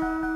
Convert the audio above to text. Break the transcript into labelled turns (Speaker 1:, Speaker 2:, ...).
Speaker 1: you